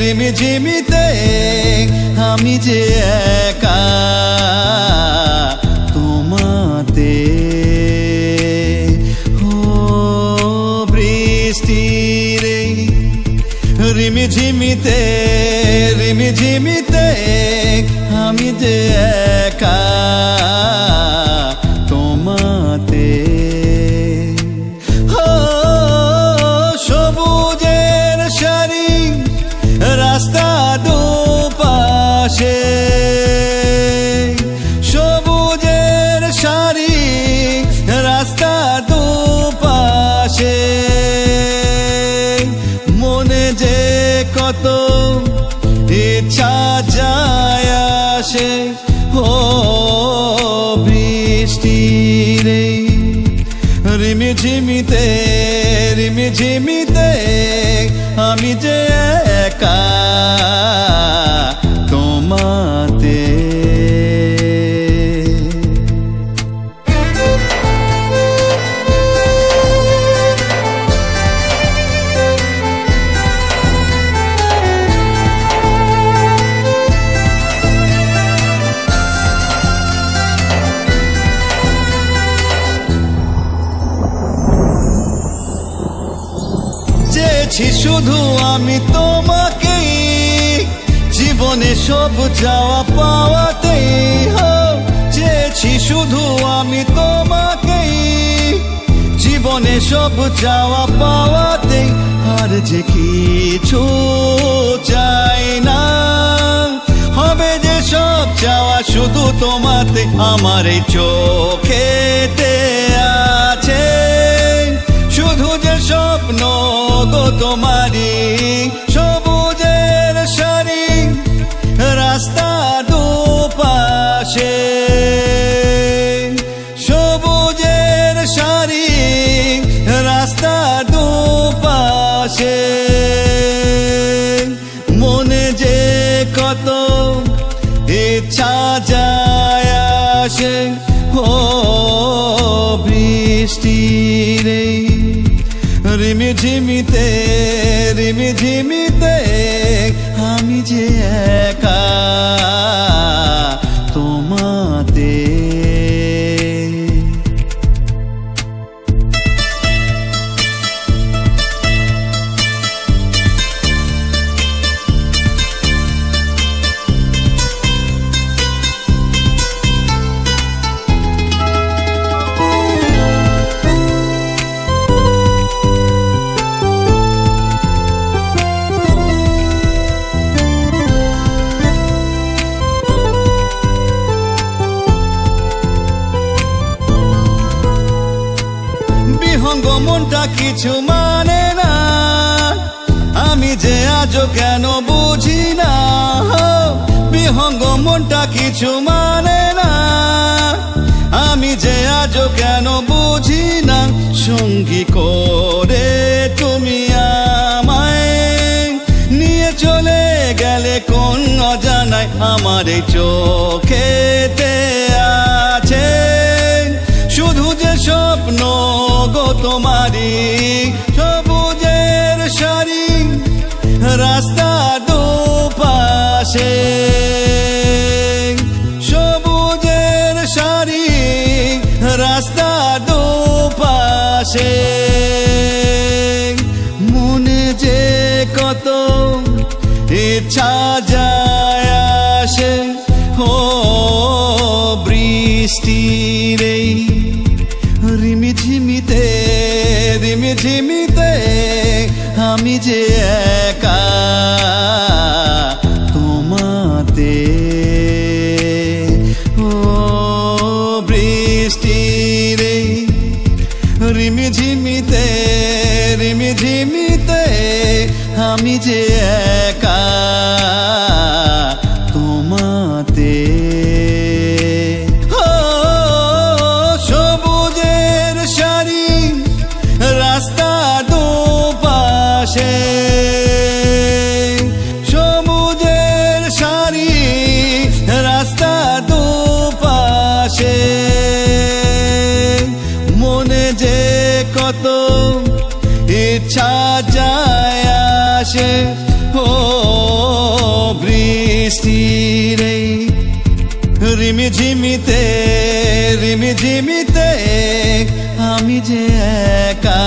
রিমি ঝিমিতে আমি যে একা তোমাতে। ও বৃষ্টি রে রিমি ঝিমিতে রিমি ঝিমিতে আমি যে ঝিমিতে আমি যে চেয়েছি শুধু আমি তোমাকে জীবনে সব যাওয়া পাওয়াতে চেয়েছি শুধু আমি তোমাকে জীবনে সব যাওয়া পাওয়াতে আর যে কিছু চাই না। হবে যে সব চাওয়া শুধু তোমাতে, আমার এই চোখেতে আছে। শুধু যে স্বপ্ন তোমারি সবুজের সারি রাস্তা দুপাশে। সবুজের সারি রাস্তা দুপাশে। মনে যে কত ইচ্ছা যায় আসে, ও বৃষ্টি রে। রিমি ঝিমিতে রিমি ঝিমিতে আমি যে একা তোমাতে। মনটা কিছু মানে না। আমি যে আজও কেন বুঝি না। বিহঙ্গ মনটা কিছু মানে না। আমি যে আজও কেন বুঝি না। সঙ্গী করে তুমি আমায় নিয়ে চলে গেলে কোন অজানায় আমার চোখেতে সবুজের শাড়ি রাস্তা দুপাশে। সবুজের শাড়ি রাস্তা দুপাশে। মনে যে কত ইচ্ছা যায় আসে, ও বৃষ্টি রে। ঝিমিতে ঝিমিতে আমি যে একা তোমাতে। ও বৃষ্টি রে রিমি ঝিমিতে রিমি ঝিমিতে আমি যে আসে সমুদ্রের সারি রাস্তা দুপাশে। মনে যে কত ইচ্ছা যায় আসে, ও বৃষ্টির রিমি ঝিমিতে, রিমি আমি যে একা।